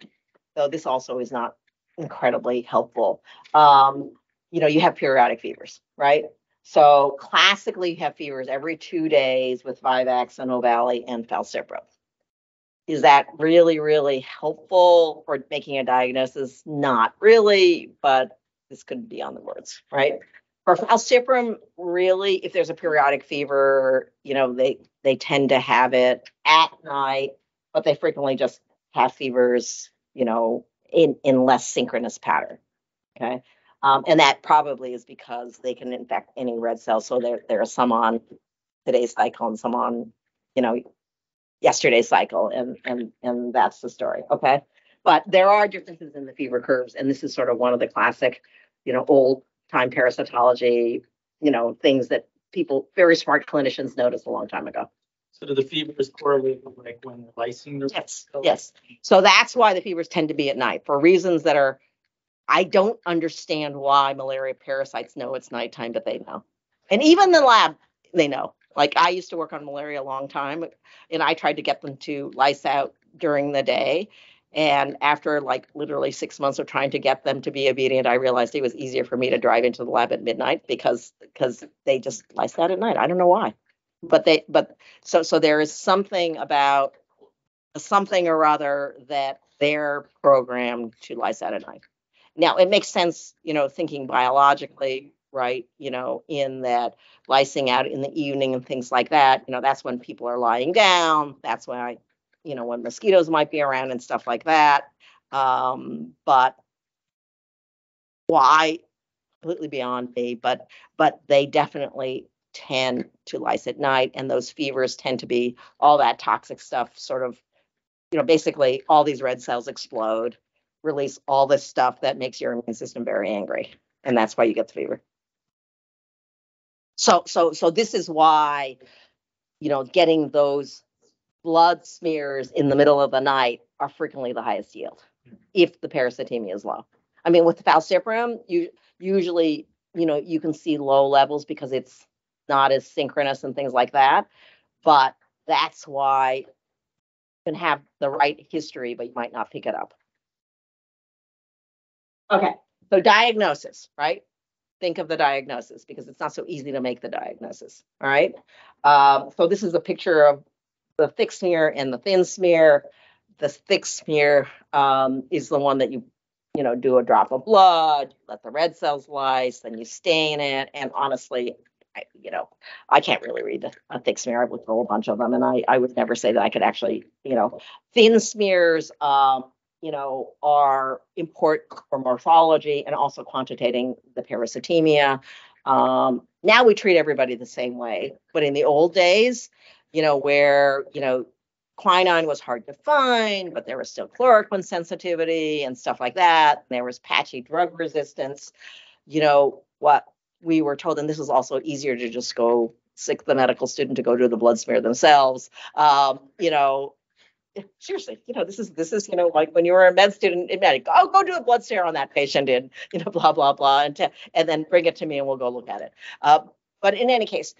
though this also is not incredibly helpful, um, you know, you have periodic fevers, right? So classically, you have fevers every two days with Vivax and Ovale and Falciparum. Is that really, really helpful for making a diagnosis? Not really, but this could be on the words, right? For Falciparum, really, if there's a periodic fever, you know, they they tend to have it at night, but they frequently just have fevers, you know, in in less synchronous pattern. Okay. Um, and that probably is because they can infect any red cell. So there, there are some on today's cycle and some on, you know, yesterday's cycle, and and and that's the story. Okay, but there are differences in the fever curves, and this is sort of one of the classic, you know, old time parasitology, you know, things that people, very smart clinicians, noticed a long time ago. So do the fevers correlate with like when they're lysing? the Yes, cells? yes. So that's why the fevers tend to be at night for reasons that are, I don't understand why malaria parasites know it's nighttime, but they know. And even the lab, they know. Like I used to work on malaria a long time and I tried to get them to lyse out during the day. And after like literally six months of trying to get them to be obedient, I realized it was easier for me to drive into the lab at midnight because because they just lyse out at night. I don't know why. But they but so so there is something about something or other that they're programmed to lyse out at night. Now it makes sense, you know, thinking biologically, right? You know, in that lysing out in the evening and things like that, you know, that's when people are lying down. That's when you know, when mosquitoes might be around and stuff like that. Um, but why completely beyond me, but but they definitely tend to lyse at night and those fevers tend to be all that toxic stuff sort of you know basically all these red cells explode release all this stuff that makes your immune system very angry and that's why you get the fever. So so so this is why you know getting those blood smears in the middle of the night are frequently the highest yield if the parasitemia is low. I mean with the falciparum you usually you know you can see low levels because it's not as synchronous and things like that but that's why you can have the right history but you might not pick it up okay so diagnosis right think of the diagnosis because it's not so easy to make the diagnosis. All right. Um, so this is a picture of the thick smear and the thin smear. The thick smear um, is the one that you, you know, do a drop of blood, let the red cells lyse, then you stain it. And honestly, I, you know, I can't really read a thick smear. I've looked at a whole bunch of them, and I, I would never say that I could actually, you know, thin smears. Um, you know, are important for morphology and also quantitating the parasitemia. Um, now we treat everybody the same way, but in the old days, you know, where you know quinine was hard to find, but there was still chloroquine sensitivity and stuff like that. There was patchy drug resistance. You know what we were told, and this is also easier to just go sick the medical student to go do the blood smear themselves. Um, you know, seriously, you know, this is this is you know like when you were a med student in med, oh go do a blood smear on that patient and you know blah blah blah and to, and then bring it to me and we'll go look at it. Uh, but in any case,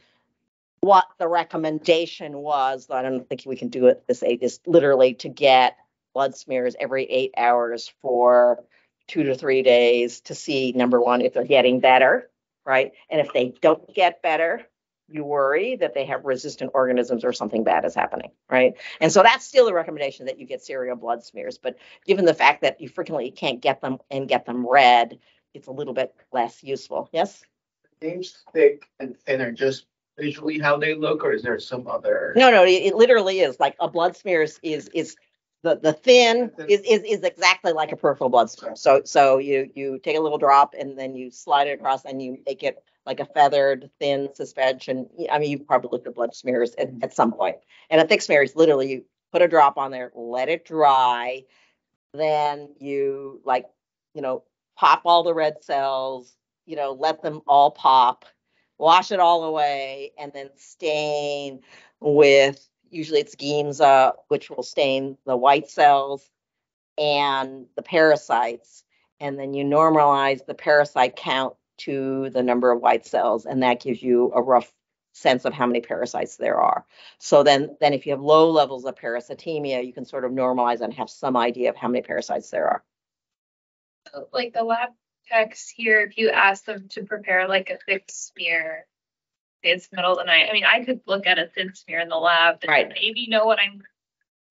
what the recommendation was, I don't think we can do it this age, is literally to get blood smears every eight hours for two to three days to see number one if they're getting better, right? And if they don't get better, you worry that they have resistant organisms or something bad is happening, right? And so that's still the recommendation that you get serial blood smears. But given the fact that you frequently can't get them and get them read, it's a little bit less useful. Yes? Names thick and thinner, just visually how they look, or is there some other? No, no, it, it literally is like a blood smear is is, is the the thin is, is is exactly like a peripheral blood smear. So so you you take a little drop and then you slide it across and you make it like a feathered thin suspension. I mean, you've probably looked at blood smears at, mm-hmm. at some point. And a thick smear is literally you put a drop on there, let it dry, then you like, you know, pop all the red cells, you know, let them all pop, wash it all away, and then stain with usually it's Giemsa, which will stain the white cells and the parasites. And then you normalize the parasite count to the number of white cells, and that gives you a rough sense of how many parasites there are. So then, then if you have low levels of parasitemia, you can sort of normalize and have some idea of how many parasites there are. Like the lab techs here, if you ask them to prepare like a thick smear, it's middle of the night. I mean, I could look at a thin smear in the lab and Right. maybe know what I'm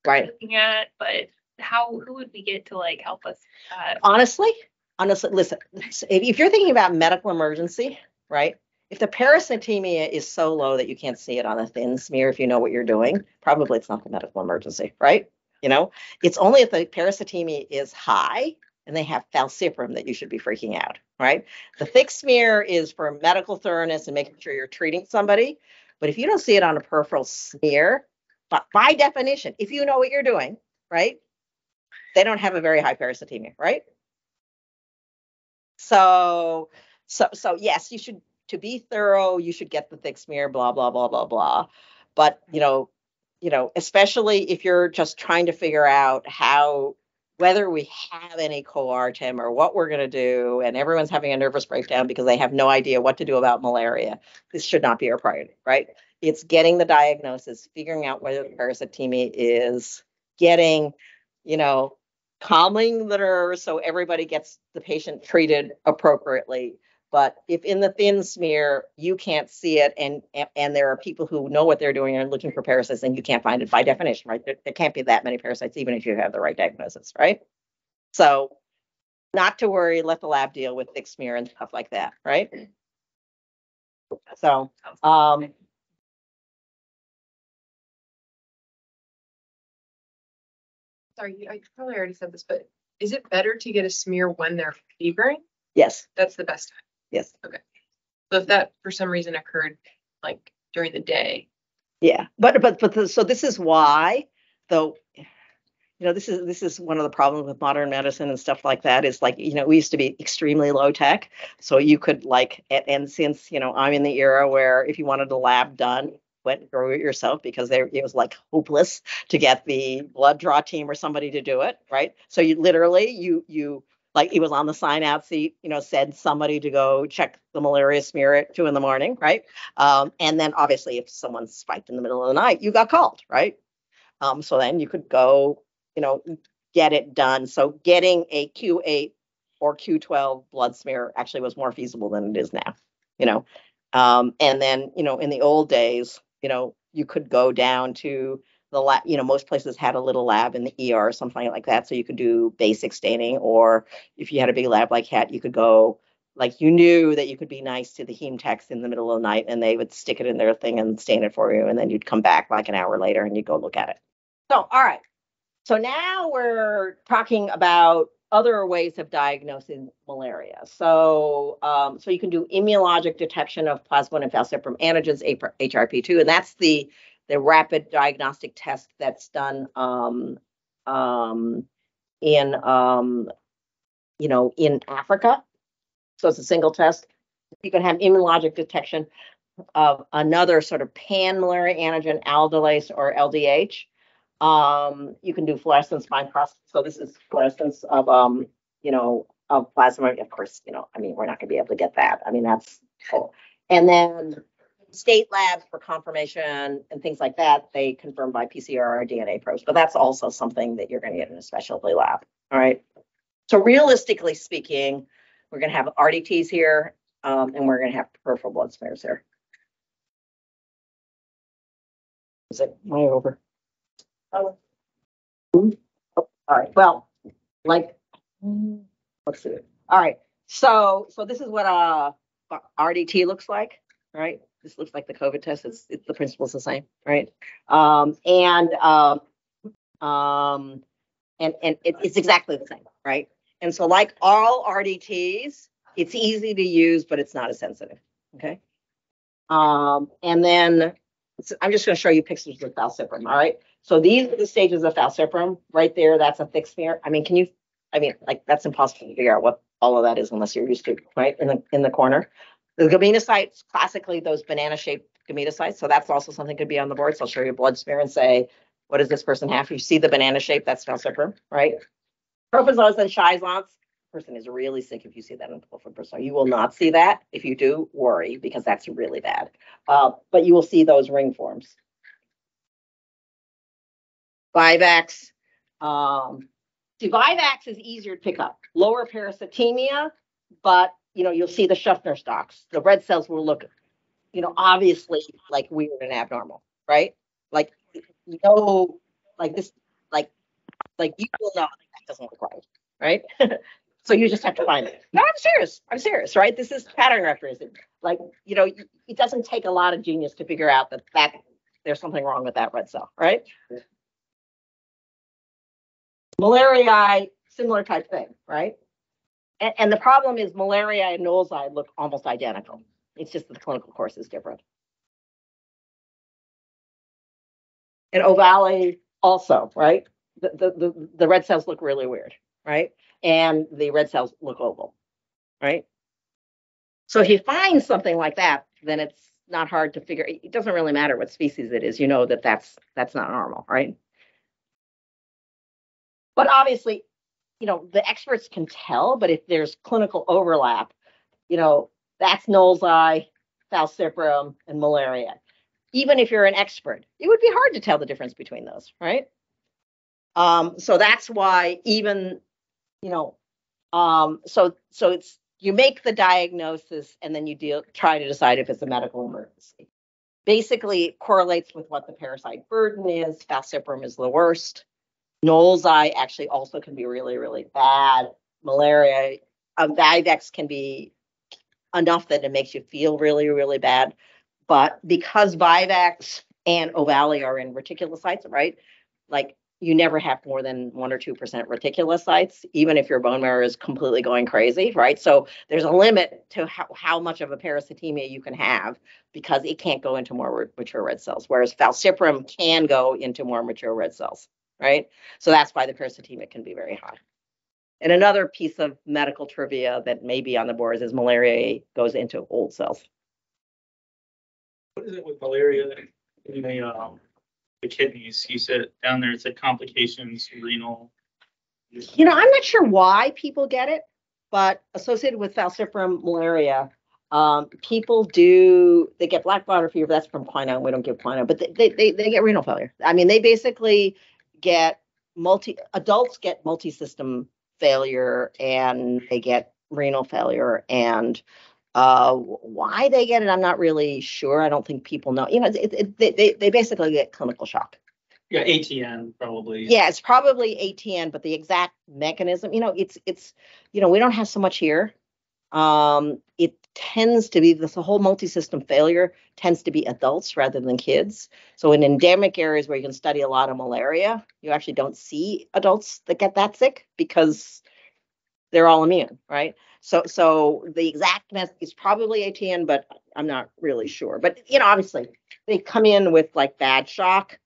Right. looking at, but how, who would we get to like help us? honestly, honestly, listen, if you're thinking about medical emergency, right? If the parasitemia is so low that you can't see it on a thin smear, if you know what you're doing, probably it's not the medical emergency, right? You know, it's only if the parasitemia is high and they have falciparum that you should be freaking out, right? The thick smear is for medical thoroughness and making sure you're treating somebody. But if you don't see it on a peripheral smear, but by definition, if you know what you're doing, right? They don't have a very high parasitemia, right? So, so, so yes, you should, to be thorough, you should get the thick smear, blah, blah, blah, blah, blah. But, you know, you know, especially if you're just trying to figure out how whether we have any coartem or what we're gonna do, and everyone's having a nervous breakdown because they have no idea what to do about malaria, this should not be our priority, right? It's getting the diagnosis, figuring out whether the parasitemia is, getting, you know, calming the nerves so everybody gets the patient treated appropriately. But if in the thin smear, you can't see it and, and- there are people who know what they're doing and are looking for parasites and you can't find it by definition, right? There, there can't be that many parasites, even if you have the right diagnosis, right? So not to worry, let the lab deal with thick smear and stuff like that, right? So, um, Sorry, I probably already said this, but is it better to get a smear when they're fevering? yes, That's the best time. yes, Okay. So if that for some reason occurred like during the day, yeah. But, but, but, the- so this is why, though, you know, this is, this is one of the problems with modern medicine and stuff like that is like, you know, we used to be extremely low tech. So you could like, and, and since, you know, I'm in the era where if you wanted a lab done, went and grow it yourself because it was like hopeless to get the blood draw team or somebody to do it, right? So you literally, you, you, like it was on the sign out seat, you know, said somebody to go check the malaria smear at two in the morning, right? Um, and then obviously if someone spiked in the middle of the night, you got called, right? Um, so then you could go, you know, get it done. So getting a Q8 or Q12 blood smear actually was more feasible than it is now, you know? Um, and then, you know, in the old days, you know, you could go down to the lab, you know, most places had a little lab in the ER or something like that. So you could do basic staining, or if you had a big lab like HAT, you could go, like you knew that you could be nice to the heme techs in the middle of the night and they would stick it in their thing and stain it for you. And then you'd come back like an hour later and you'd go look at it. So, all right. So now we're talking about other ways of diagnosing malaria. So, um, so you can do immunologic detection of plasmodium falciparum antigens, HRP2, and that's the the rapid diagnostic test that's done um, um, in um, you know in Africa. So it's a single test. You can have immunologic detection of another sort of pan malaria antigen, aldolase or LDH. Um, you can do fluorescence microscopy. So this is fluorescence of um, you know, of plasma. Of course, you know, I mean, we're not going to be able to get that. I mean, that's cool. And then state labs for confirmation and things like that, they confirm by PCR or DNA probes, but that's also something that you're going to get in a specialty lab. All right. So realistically speaking, we're going to have RDTs here, um, and we're going to have peripheral blood smears here. Is it way over? Oh. All right, well, like, let's see. All right, so, so this is what a RDT looks like, right? This looks like the COVID test. It's, it's, the principle's the same, right? Um, and, um, um, and, and it, it's exactly the same, right? And so like all RDTs, it's easy to use, but it's not as sensitive, okay? Um, and then, so I'm just gonna show you pictures of falciparum, all right? So these are the stages of falciparum, right there, that's a thick smear. I mean, can you, I mean, like, that's impossible to figure out what all of that is unless you're used to, right, in the, in the corner. The gametocytes, classically, those banana-shaped gametocytes, so that's also something could be on the board. So I'll show you a blood smear and say, what does this person have? You see the banana shape, that's falciparum, right? Trophozoites and schizonts, person is really sick if you see that in the person. You will not see that. If you do, worry, because that's really bad. Uh, but you will see those ring forms. Vivax, um, see, Vivax is easier to pick up. Lower parasitemia, but, you know, you'll see the Schüffner's dots. The red cells will look, you know, obviously like weird and abnormal, right? Like, you know, like this, like, like you will know that doesn't look right, right? so you just have to find it. No, I'm serious. I'm serious, right? This is pattern recognition. Like, you know, it doesn't take a lot of genius to figure out that that there's something wrong with that red cell, right? Malariae, similar type thing, right? And, and the problem is malariae and knowlesi look almost identical. It's just the clinical course is different. And Ovale also, right? The, the, the, the red cells look really weird, right? And the red cells look oval, right? So if you find something like that, then it's not hard to figure. It doesn't really matter what species it is. You know that that's that's not normal, right? But obviously, you know, the experts can tell, but if there's clinical overlap, you know, that's Knowlesi, falciparum, and malariae. Even if you're an expert, it would be hard to tell the difference between those, right? Um, so that's why even, you know, um, so so it's you make the diagnosis and then you deal try to decide if it's a medical emergency. Basically, it correlates with what the parasite burden is. Falciparum is the worst. Knowlesi actually also can be really, really bad. Malariae, um, Vivax can be enough that it makes you feel really, really bad. But because Vivax and Ovale are in reticulocytes, right? Like you never have more than one or two percent reticulocytes, even if your bone marrow is completely going crazy, right? So there's a limit to how, how much of a parasitemia you can have because it can't go into more mature red cells, whereas falciparum can go into more mature red cells, right? So that's why the parasitemia can be very high. And another piece of medical trivia that may be on the boards is malariae goes into old cells. What is it with malaria in the, um, the kidneys? You said down there, it said complications, renal. You know, I'm not sure why people get it, but associated with falciparum malaria, um, people do they get black water fever. That's from quinine. We don't give quinine, but they, they they get renal failure. I mean, they basically get multi adults get multi-system failure and they get renal failure and uh, why they get it, I'm not really sure. I don't think people know. You know, it, it, they, they they basically get clinical shock. Yeah, ATN probably. Yeah, it's probably ATN, but the exact mechanism, you know, it's it's you know we don't have so much here. Um, it tends to be this whole multi-system failure tends to be adults rather than kids. So in endemic areas where you can study a lot of malaria, you actually don't see adults that get that sick because they're all immune, right? So so the exact mess is probably ATN, but I'm not really sure. But you know, obviously they come in with like bad shock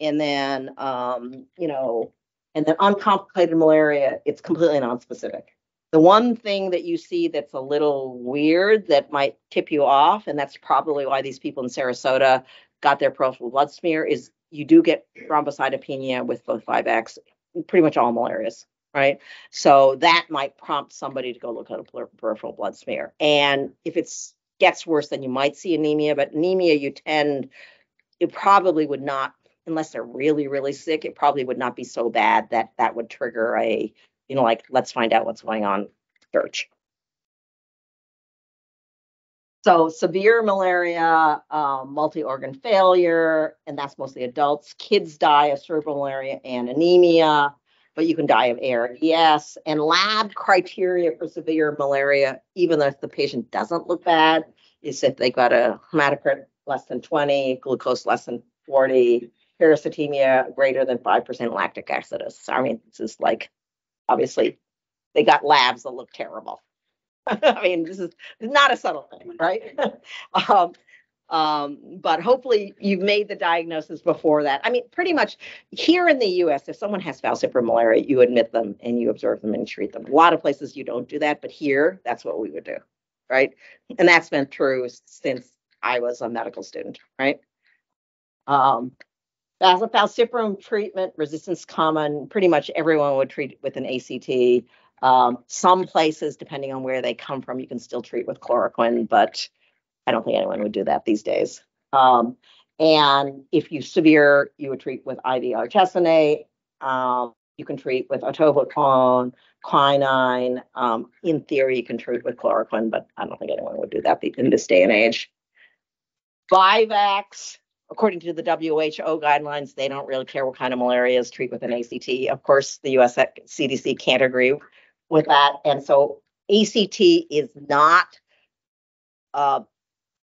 and then um, you know, and then uncomplicated malaria, it's completely non-specific. The one thing that you see that's a little weird that might tip you off, and that's probably why these people in Sarasota got their peripheral blood smear, is you do get thrombocytopenia with both 5X, pretty much all malarias, right? So that might prompt somebody to go look at a peripheral blood smear. And if it gets worse, then you might see anemia, but anemia you tend, it probably would not, unless they're really, really sick, it probably would not be so bad that that would trigger a, you know, like, let's find out what's going on search. So severe malaria, um, multi-organ failure, and that's mostly adults. Kids die of cerebral malaria and anemia, but you can die of ARDS. And lab criteria for severe malaria, even if the patient doesn't look bad, is if they've got a hematocrit less than 20, glucose less than 40, parasitemia greater than 5% lactic acidosis. I mean, this is like, obviously, they got labs that look terrible. I mean, this is not a subtle thing, right? um, um, but hopefully you've made the diagnosis before that. I mean, pretty much here in the US, if someone has falciparum malaria, you admit them and you observe them and treat them. A lot of places you don't do that, but here, that's what we would do, right? And that's been true since I was a medical student, right? Um, falciparum treatment, resistance common, pretty much everyone would treat with an ACT. Um, some places, depending on where they come from, you can still treat with chloroquine, but I don't think anyone would do that these days. Um, and if you severe, you would treat with IV artesunate. Um, you can treat with atovaquone, quinine. Um, in theory, you can treat with chloroquine, but I don't think anyone would do that in this day and age. Vivax, according to the WHO guidelines, they don't really care what kind of malaria is treated with an ACT. Of course, the US CDC can't agree with that. And so ACT is not uh,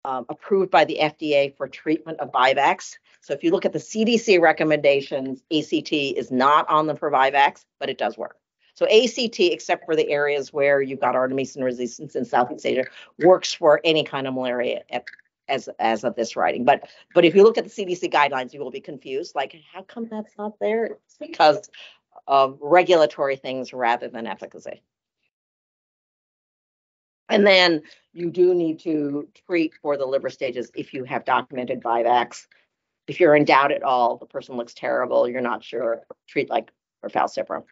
um, approved by the FDA for treatment of Vivax. So if you look at the CDC recommendations, ACT is not on them for Vivax, but it does work. So ACT, except for the areas where you've got artemisinin resistance in Southeast Asia, works for any kind of malaria as as of this writing. But but if you look at the CDC guidelines, you will be confused. Like, how come that's not there? It's because of regulatory things rather than efficacy. And then you do need to treat for the liver stages if you have documented Vivax. If you're in doubt at all, the person looks terrible, you're not sure, treat like for falciparum.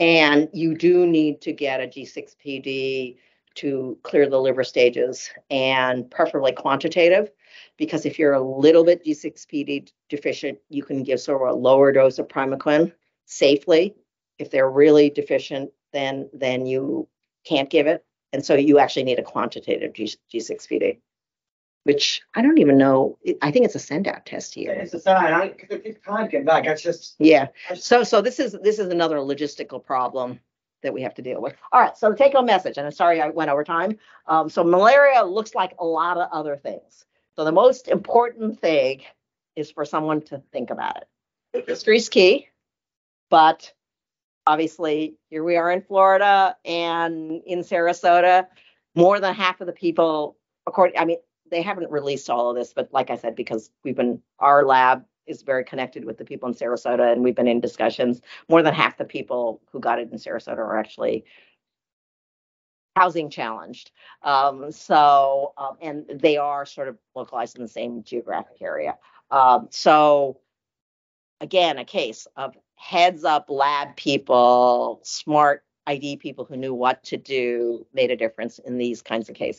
And you do need to get a G6PD to clear the liver stages and preferably quantitative. Because if you're a little bit G6PD deficient, you can give sort of a lower dose of Primaquine safely. If they're really deficient, then, then you can't give it. And so you actually need a quantitative G, G6PD, which I don't even know. I think it's a send out test here. It's a sign, I, cause if you can't get back, that's just. Yeah, so, so this is, this is another logistical problem that we have to deal with. All right, so the take home message, and I'm sorry I went over time. Um, so malaria looks like a lot of other things. So the most important thing is for someone to think about it. History is key, but obviously here we are in Florida and in Sarasota, more than half of the people, according, I mean, they haven't released all of this, but like I said, because we've been, our lab is very connected with the people in Sarasota and we've been in discussions. More than half the people who got it in Sarasota are actually housing challenged. Um, so, um, and they are sort of localized in the same geographic area. Um, so again, a case of heads up lab people, smart ID people who knew what to do made a difference in these kinds of cases.